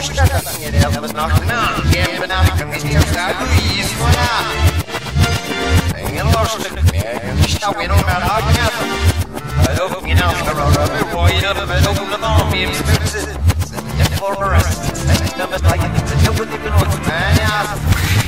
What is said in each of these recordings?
Штатов не рядом с ножным Гебном, комиссионка Луизмана Не ложных мечта виноват огня Алёк не наш королевый воин Алёк на том им спирцы Сэнтэ форрест Сэнтэ бэтлагин Сэнтэ бэтлагин Сэнтэ бэтлагин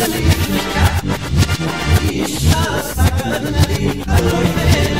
سكنني إيش سكنني الوحيد